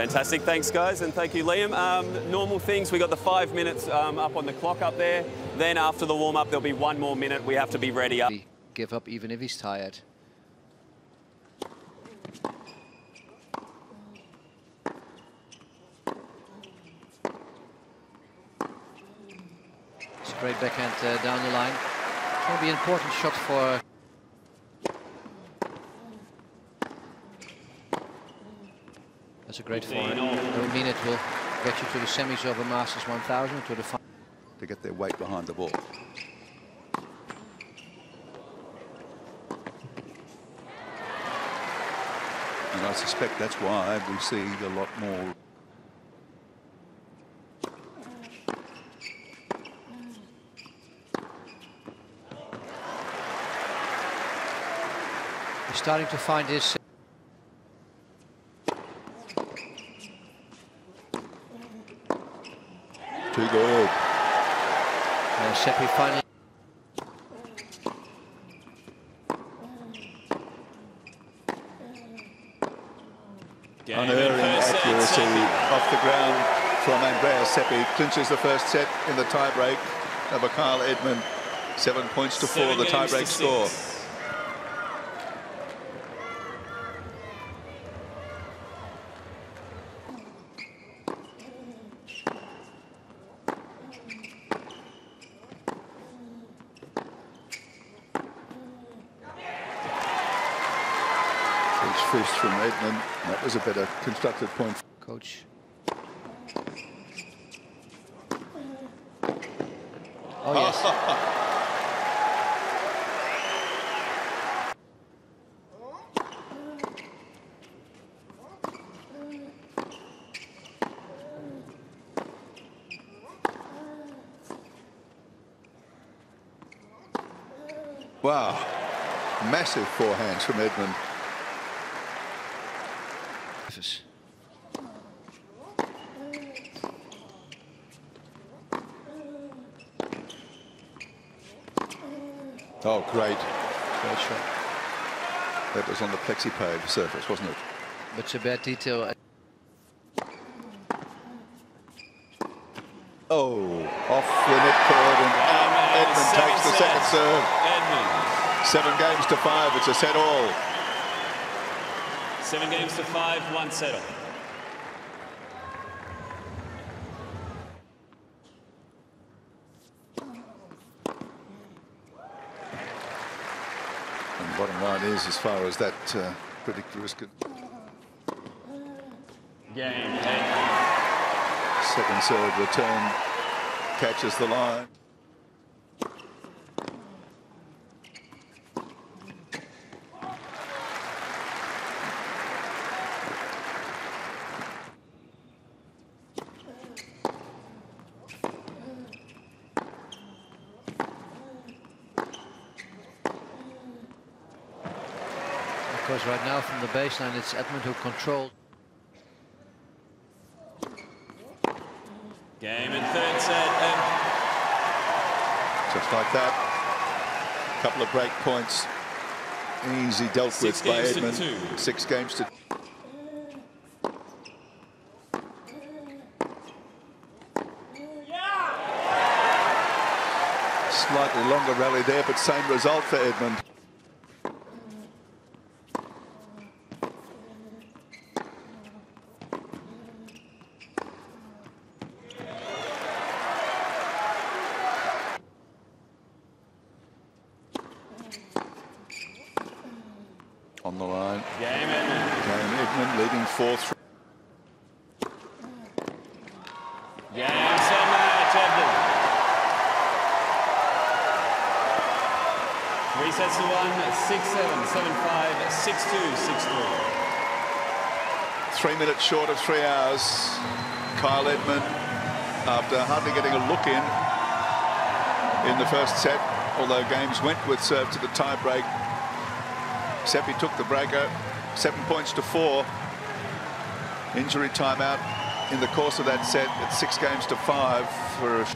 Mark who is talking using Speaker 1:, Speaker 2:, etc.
Speaker 1: Fantastic. Thanks, guys, and thank you, Liam. Um, normal things, we got the five minutes um, up on the clock up there. Then after the warm-up, there'll be one more minute. We have to be ready up.
Speaker 2: Give up even if he's tired. Straight backhand uh, down the line. It's going to be an important shot for That's a great forehand. It will mean it will get you to the semis of a Masters 1000, to the final.
Speaker 3: To get their weight behind the ball. And I suspect that's why we see a lot more
Speaker 2: He's starting to find his
Speaker 3: Too good.
Speaker 2: Uh, Seppi finally.
Speaker 3: Unerring accuracy off the ground from Andreas Seppi. Clinches the first set in the tiebreak over Kyle Edmund. Seven points to four, the tiebreak score. Fist from Edmund. That was a better constructed point.
Speaker 2: Coach. Oh, yes.
Speaker 3: Wow. Massive forehands from Edmund.
Speaker 2: Memphis.
Speaker 3: Oh, great.
Speaker 2: Great shot.
Speaker 3: That was on the plexi-pave surface, wasn't it?
Speaker 2: But it's a bad detail.
Speaker 3: Oh, off the net cord and Edmund takes the second serve.
Speaker 1: Edmund.
Speaker 3: Seven games to five. It's a set all.
Speaker 1: Seven games to five, one settle.
Speaker 3: And the bottom line is, as far as that uh, predictor is good,
Speaker 1: Game
Speaker 3: second serve return catches the line.
Speaker 2: Because right now from the baseline it's Edmund who controlled.
Speaker 1: Game in third set. And
Speaker 3: Just like that. A Couple of break points. Easy dealt
Speaker 1: Six
Speaker 3: with by
Speaker 1: games to
Speaker 3: Edmund.
Speaker 1: two.
Speaker 3: Six games to Slightly longer rally there, but same result for Edmund. On the line.
Speaker 1: game Edmund.
Speaker 3: Game Edmund leading 4-3.
Speaker 1: Game set match, Edmund. Three sets to one, six seven, seven five, six two, six three.
Speaker 3: Three minutes short of three hours. Kyle Edmund, after hardly getting a look in in the first set, although games went with serve to the tie break. Seppi took the breaker, seven points to four. Injury timeout in the course of that set at six games to five for